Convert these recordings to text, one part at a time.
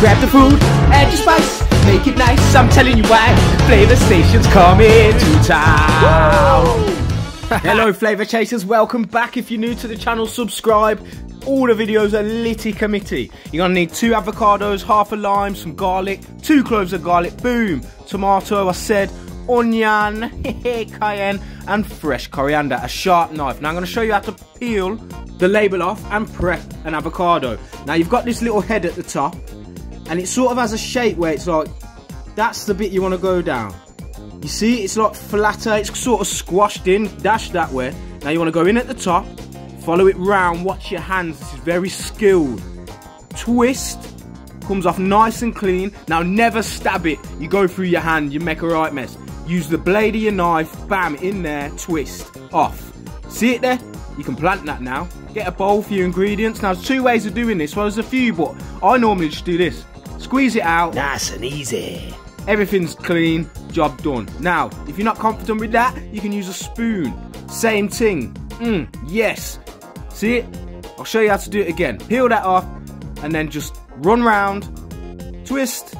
Grab the food, add your spice, make it nice. I'm telling you why. Flava Station's coming to town. Hello, Flavor Chasers. Welcome back. If you're new to the channel, subscribe. All the videos are litty committee. You're gonna need two avocados, half a lime, some garlic, two cloves of garlic, boom, tomato, I said, onion, cayenne, and fresh coriander, a sharp knife. Now I'm gonna show you how to peel the label off and prep an avocado. Now you've got this little head at the top, and it sort of has a shape where it's like, that's the bit you wanna go down. You see, it's like flatter, it's sort of squashed in, dash that way. Now you wanna go in at the top, follow it round, watch your hands, this is very skilled. Twist, comes off nice and clean. Now never stab it, you go through your hand, you make a right mess. Use the blade of your knife, bam, in there, twist, off. See it there? You can plant that now. Get a bowl for your ingredients. Now there's two ways of doing this, well there's a few, but I normally just do this. Squeeze it out. Nice and easy. Everything's clean, job done. Now, if you're not confident with that, you can use a spoon. Same thing. Mmm, yes. See it? I'll show you how to do it again. Peel that off, and then just run round, twist,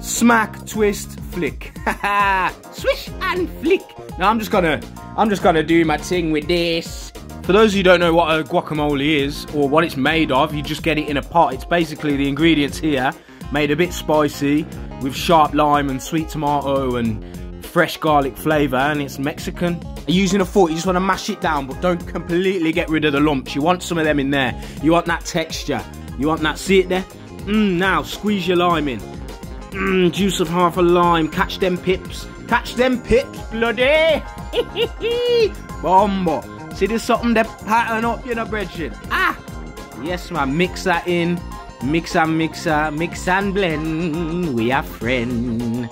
smack, twist, flick. Swish and flick. Now I'm just gonna, I'm just gonna do my thing with this. For those of you who don't know what a guacamole is, or what it's made of, you just get it in a pot. It's basically the ingredients here, made a bit spicy, with sharp lime and sweet tomato and fresh garlic flavour, and it's Mexican. Using a fork, you just want to mash it down, but don't completely get rid of the lumps. You want some of them in there. You want that texture. You want that, see it there? Mmm, now, squeeze your lime in. Mmm, juice of half a lime. Catch them pips. Catch them pips, bloody! Bombo. See, there's something that pattern up, you know, brethren. Ah! Yes, man, mix that in. Mix and mix, uh, mix and blend. We are friend.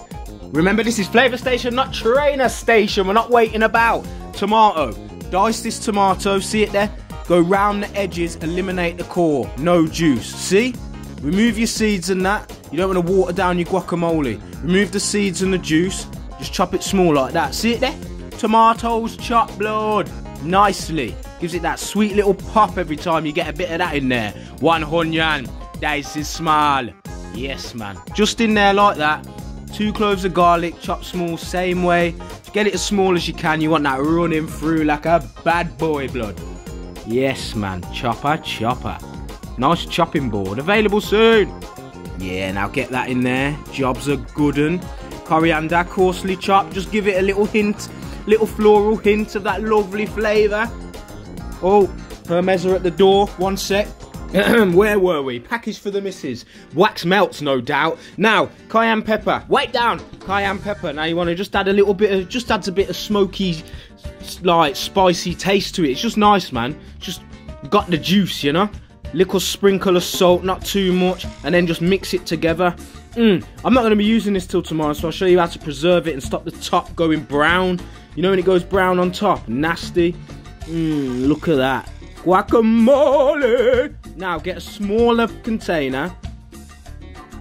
Remember, this is Flava Station, not Trainer Station. We're not waiting about. Tomato. Dice this tomato. See it there? Go round the edges, eliminate the core. No juice. See? Remove your seeds and that. You don't want to water down your guacamole. Remove the seeds and the juice. Just chop it small like that. See it there? Tomatoes, chopped blood. Nicely. Gives it that sweet little pop every time you get a bit of that in there. One onion. Dice is small. Yes, man. Just in there like that. Two cloves of garlic, chopped small, same way. Get it as small as you can. You want that running through like a bad boy blood. Yes, man. Chopper, chopper. Nice chopping board. Available soon. Yeah, now get that in there. Jobs are good un. Coriander, coarsely chopped. Just give it a little hint. Little floral hint of that lovely flavour. Oh, Hermes are at the door. One sec. Where were we? Package for the missus. Wax melts, no doubt. Now, cayenne pepper. Wait down. Cayenne pepper. Now you want to just add a little bit of, just adds a bit of smoky, like spicy taste to it. It's just nice, man. Just got the juice, you know. Little sprinkle of salt, not too much, and then just mix it together. Mm. I'm not going to be using this till tomorrow, so I'll show you how to preserve it and stop the top going brown. You know when it goes brown on top? Nasty. Mmm, look at that. Guacamole! Now get a smaller container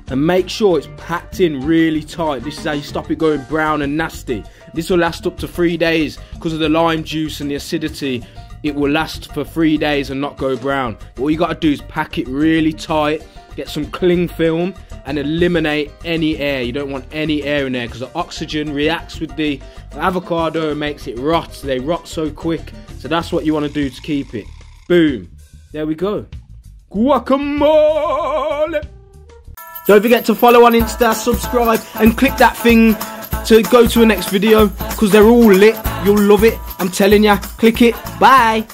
and make sure it's packed in really tight. This is how you stop it going brown and nasty. This will last up to three days because of the lime juice and the acidity. It will last for three days and not go brown. All you got to do is pack it really tight, get some cling film and eliminate any air. You don't want any air in there because the oxygen reacts with the avocado and makes it rot. They rot so quick. So that's what you want to do to keep it. Boom. There we go. Guacamole! Don't forget to follow on Insta, subscribe, and click that thing to go to the next video because they're all lit. You'll love it. I'm telling ya. Click it. Bye.